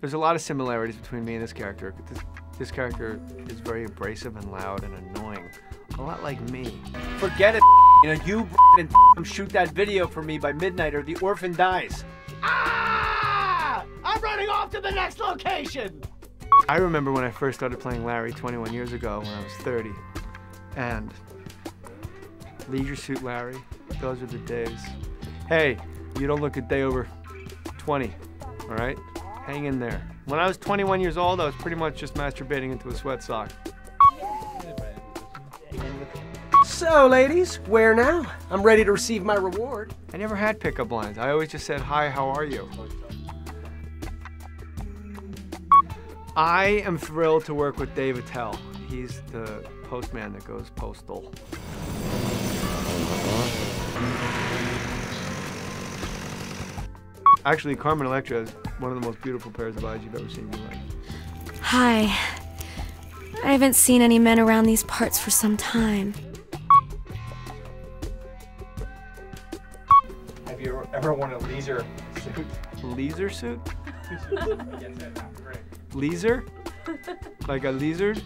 There's a lot of similarities between me and this character. This, this character is very abrasive and loud and annoying. A lot like me. Forget it. You know, you and shoot that video for me by midnight or the orphan dies. Ah! I'm running off to the next location. I remember when I first started playing Larry 21 years ago when I was 30. And Leisure Suit Larry, those are the days. Hey, you don't look a day over 20, all right? Hang in there. When I was 21 years old, I was pretty much just masturbating into a sweat sock. So, ladies, where now? I'm ready to receive my reward. I never had pickup lines. I always just said, hi, how are you? I am thrilled to work with Dave Attell. He's the postman that goes postal. Actually, Carmen Electra is one of the most beautiful pairs of eyes you've ever seen in your life. Hi. I haven't seen any men around these parts for some time. Have you ever worn a leisure suit? Leisure suit? Leisure? Like a lizard?